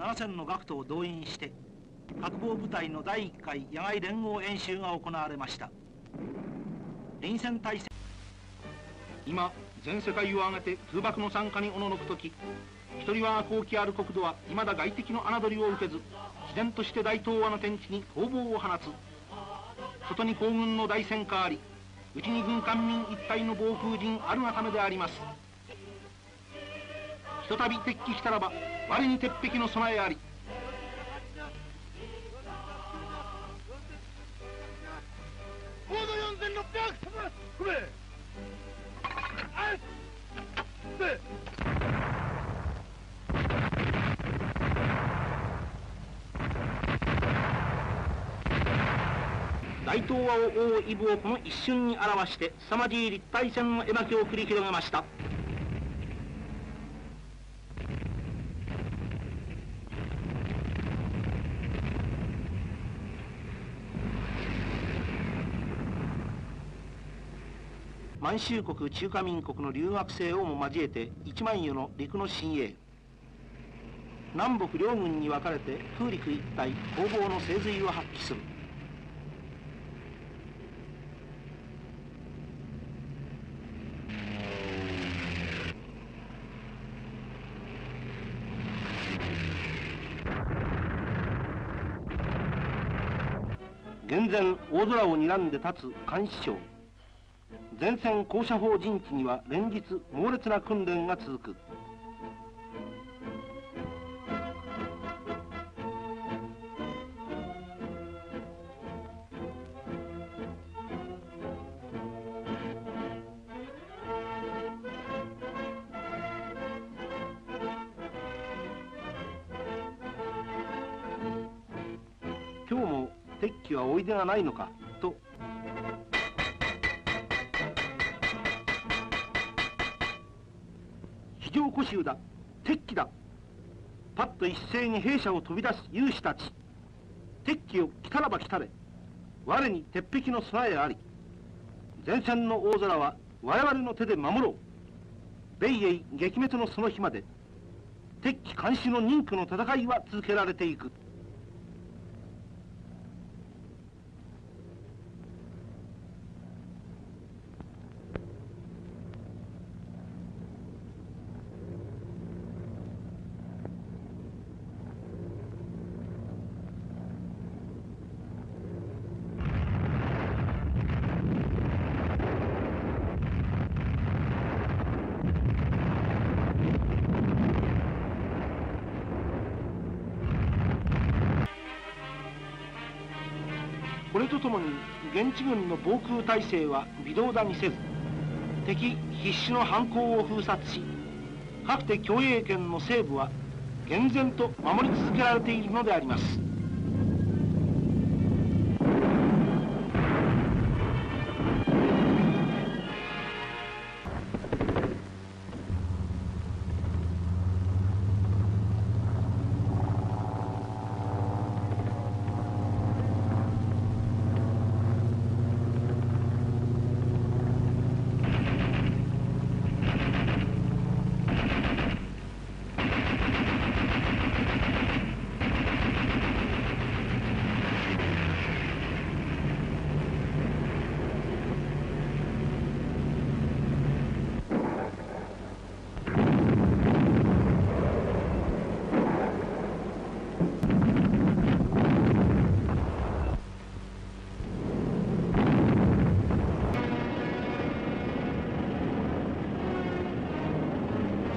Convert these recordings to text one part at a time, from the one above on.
7000の学徒を動員して国防部隊の第1回野外連合演習が行われました。臨戦態勢。今全世界を挙げて空爆の参加におののく時一人は好機ある国土は未だ外敵の侮りを受けず自然として大東亜の天地に攻防を放つ。外に皇軍の大戦果あり内に軍官民一体の防空陣あるがためであります。ひとたび敵機したらば我に鉄壁の備えあり。高度4600飛べあっで大東亜を覆うイブをこの一瞬に表して凄まじい立体戦の絵巻を繰り広げました満州国中華民国の留学生をも交えて一万余の陸の親衛南北両軍に分かれて風陸一体攻防の精髄を発揮する。現前大空を睨んで立つ監視長。前線高射砲陣地には連日猛烈な訓練が続く。今日も敵機はおいでがないのか。襲だ敵機だ。パッと一斉に兵舎を飛び出す勇士たち。敵機を来たらば来たれ。我に鉄壁の備えあり。前線の大空は我々の手で守ろう。米英撃滅のその日まで。敵機監視の任区の戦いは続けられていく。とともに現地軍の防空体制は微動だにせず敵必死の反攻を封殺しかくて共栄圏の西部は厳然と守り続けられているのであります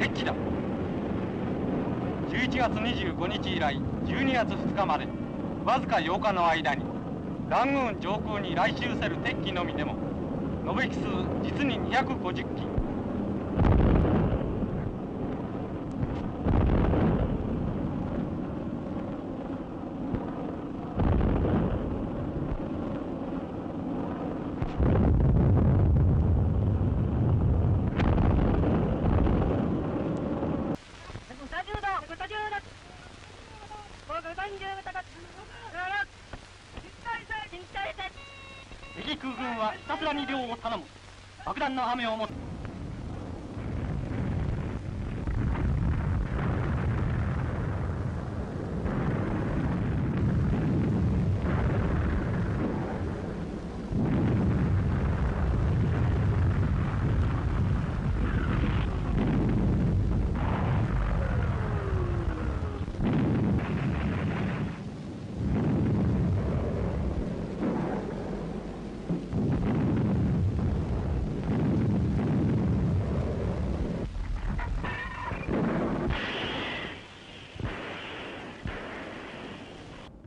敵機だ11月25日以来12月2日までわずか8日の間にラングーン上空に来襲せる敵機のみでも延べ機数実に250機。空軍はひたすらに量を頼む。爆弾の雨をも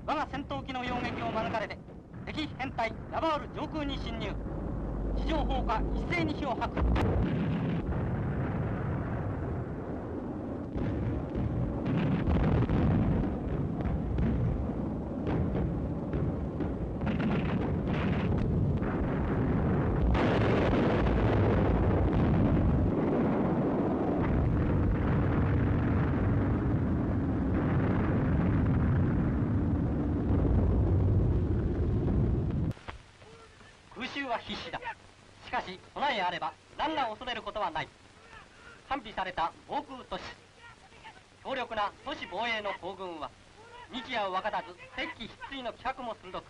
我が戦闘機の擁撃を免れて敵編隊ラバール上空に侵入。地上砲火一斉に火を吐く。は必死だ。しかし備えあれば何ら恐れることはない。完備された防空都市。強力な都市防衛の行軍は日夜を分からず敵機失墜の気迫も鋭く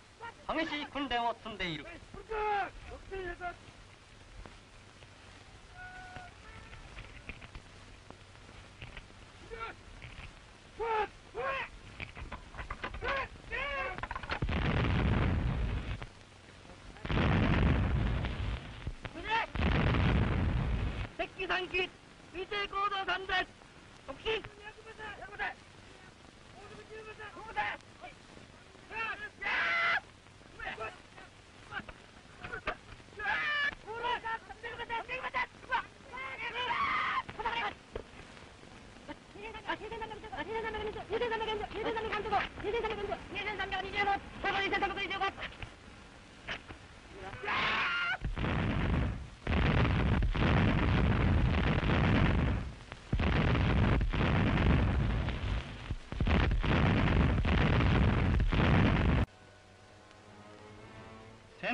激しい訓練を積んでいる。敵機3機推定高度3です。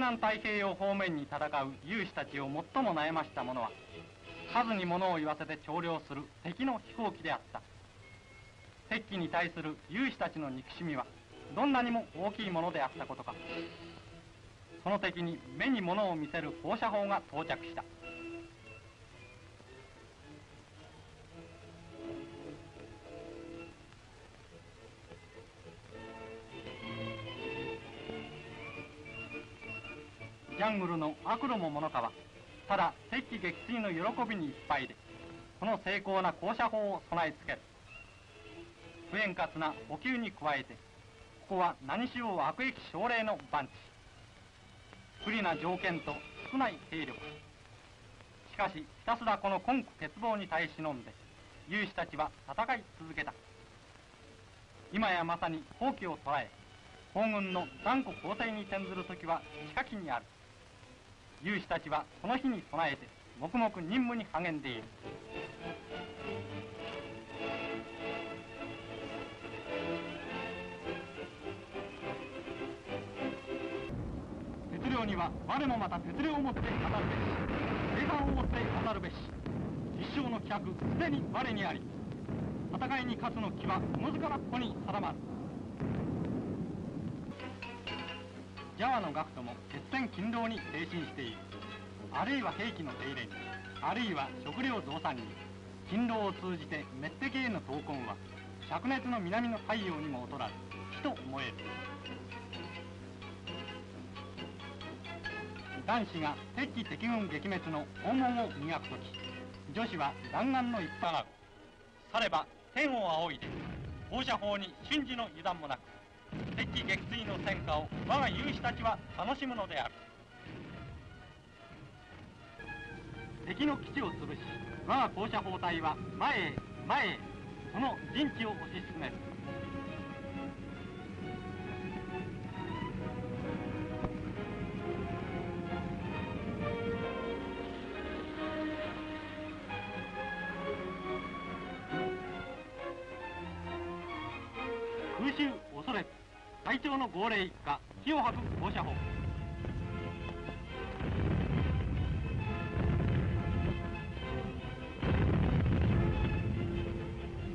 南太平洋方面に戦う勇士たちを最も悩ましたものは数に物を言わせて調量する敵の飛行機であった。敵機に対する勇士たちの憎しみはどんなにも大きいものであったことか。その敵に目に物を見せる放射砲が到着した。悪路もものかはただ敵撃墜の喜びにいっぱいで。この精巧な降車法を備え付ける。不円滑な補給に加えてここは何しろ悪役奨励の番地。不利な条件と少ない兵力。しかしひたすらこの根苦欠乏に耐え忍んで勇士たちは戦い続けた。今やまさに放棄を捉え皇軍の断固攻勢に転ずる時は近きにある。勇士たちはその日に備えて黙々任務に励んでいる。鉄量には我もまた鉄量をもって語るべし生産をもって語るべし。一生の企画すでに我にあり戦いに勝つの気はおのずからここに定まる。ジャワの学徒も決戦勤労に精進している。あるいは兵器の手入れにあるいは食料増産に勤労を通じて滅敵への闘魂は灼熱の南の太陽にも劣らず火と燃える。男子が敵機敵軍撃滅の訪問を磨く時女子は弾丸の一派なされば天を仰いで放射砲に瞬時の油断もなく敵撃墜の戦果を我が勇士たちは楽しむのである。敵の基地を潰し我が高射砲隊は前へ前へその陣地を推し進める。空襲恐れ隊長の号令一家火を吐く放射砲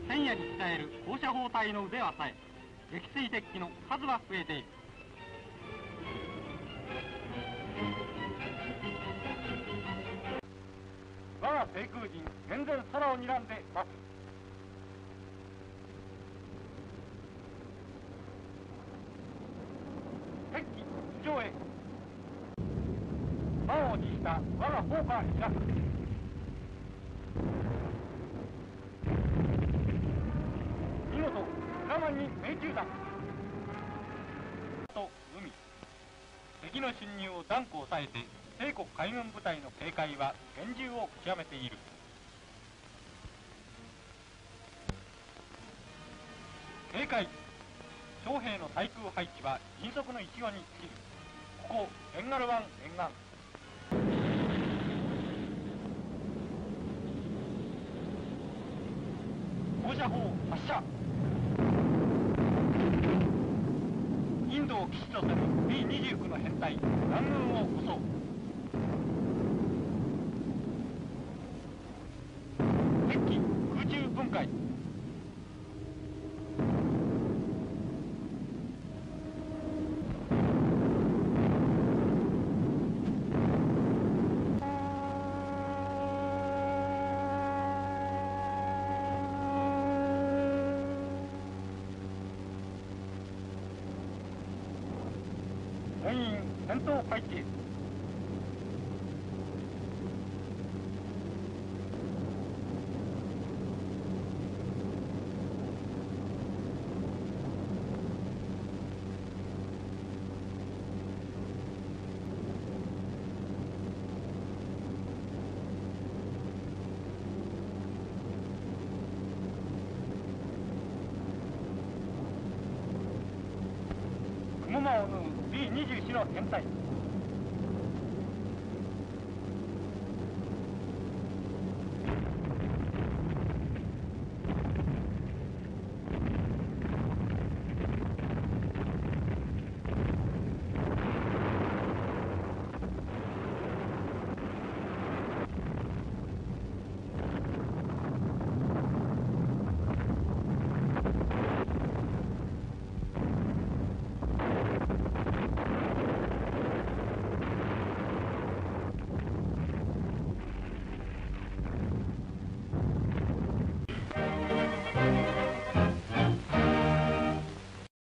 戦夜に鍛える放射砲隊の腕はさえ撃墜敵機の数は増えている。我が低空陣現然空を睨んで待つ敵機地上へ満を持した我が砲火開く見事我慢に命中だ。敵の侵入を断固抑えて帝国海軍部隊の警戒は厳重を極めている。警戒。将兵の対空配置は迅速の一後に尽きる。ここベンガル湾沿岸。放射砲発射。インドを基地とする B29 の編隊。南軍を襲う。敵機空中分解。戦闘開始。雲間を縫う B21 の編隊